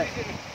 way.